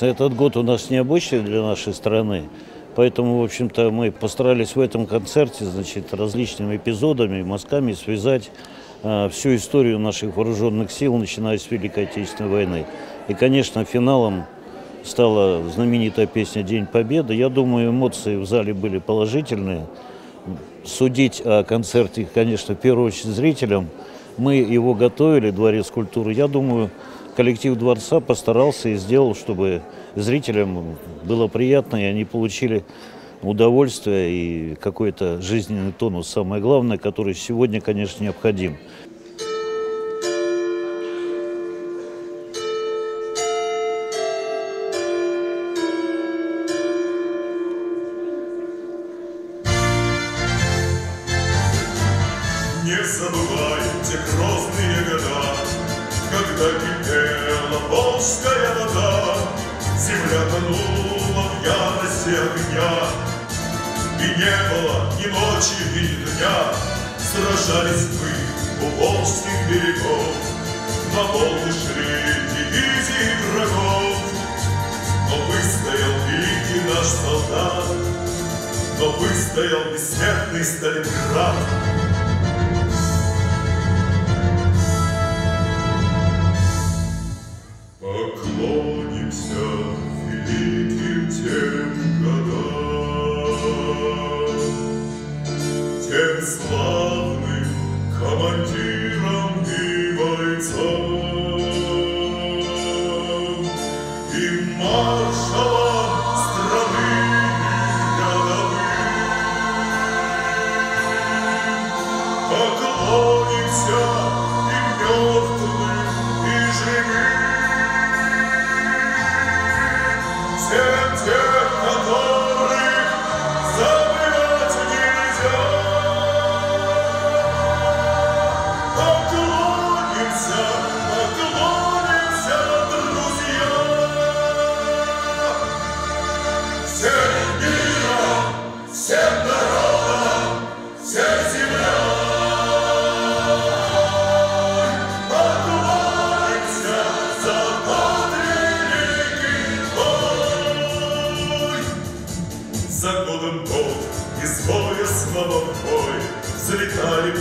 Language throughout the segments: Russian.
Этот год у нас необычный для нашей страны, поэтому, в общем-то, мы постарались в этом концерте, значит, различными эпизодами, мазками связать э, всю историю наших вооруженных сил, начиная с Великой Отечественной войны. И, конечно, финалом стала знаменитая песня «День Победы». Я думаю, эмоции в зале были положительные. Судить о концерте, конечно, в первую очередь зрителям. Мы его готовили, Дворец культуры. Я думаю, коллектив Дворца постарался и сделал, чтобы зрителям было приятно, и они получили удовольствие и какой-то жизненный тонус, самое главное, который сегодня, конечно, необходим. Волжская вода, Земля тонула в ярости огня, И не было ни ночи, ни дня, Сражались мы у волжских берегов, На волны шли дивизии врагов, Но выстоял великий наш солдат, Но выстоял бессмертный Сталинград. Тем славным всем народам, всей землей. Поклонимся за тот великий бой. За годом год из боя снова в бой Взлетали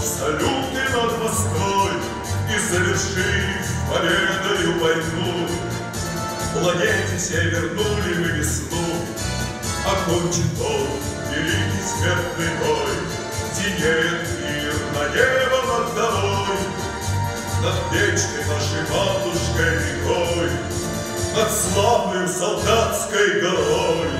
салюты над Москвой И завершив победою войну Планете все вернули мы весну Окончен тот великий смертный бой. Тенеет мир на небо над долой Над вечной нашей матушкой рекой Над славной солдатской головой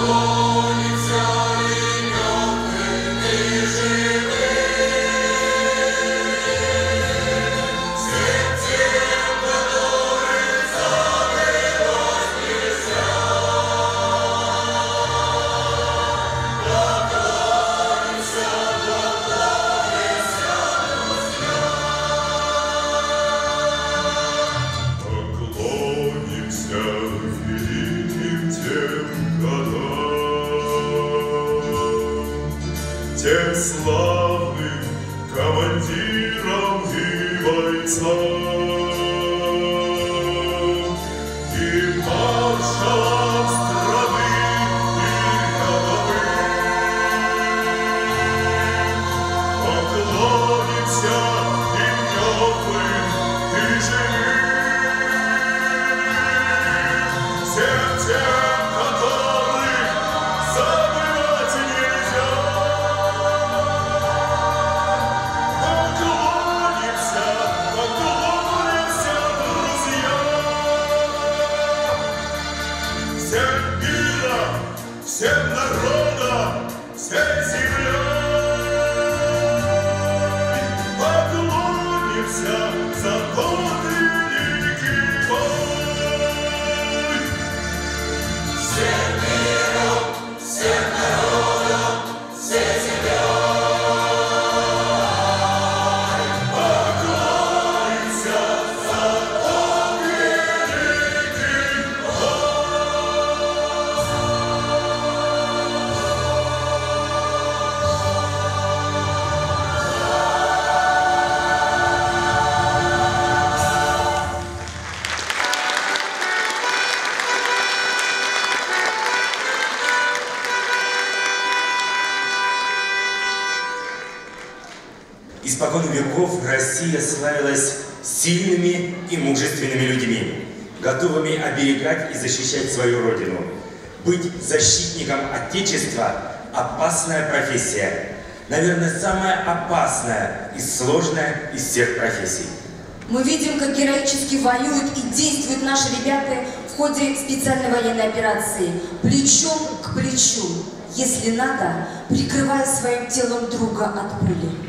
Oh. Испокон веков Россия славилась сильными и мужественными людьми, готовыми оберегать и защищать свою родину. Быть защитником Отечества – опасная профессия. Наверное, самая опасная и сложная из всех профессий. Мы видим, как героически воюют и действуют наши ребята в ходе специальной военной операции. Плечом к плечу, если надо, прикрывая своим телом друга от пули.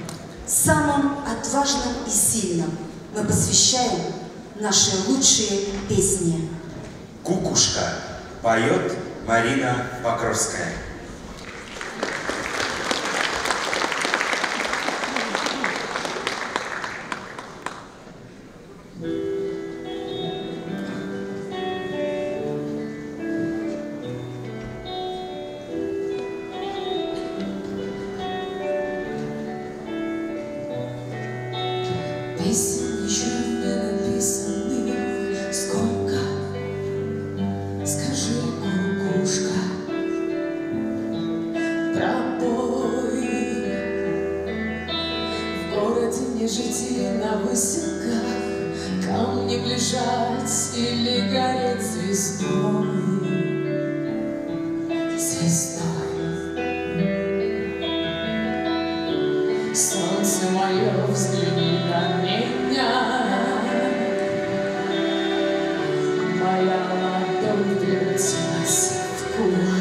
Самым отважным и сильным мы посвящаем наши лучшие песни. Кукушка поет Марина Покровская. И на выселках, Камнем лежать или гореть звездой. Звездой. Солнце мое, взгляни на меня. Моя ладонь превратилась в кулак.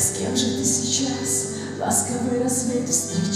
С кем же ты сейчас ласковый рассвет встречаешь?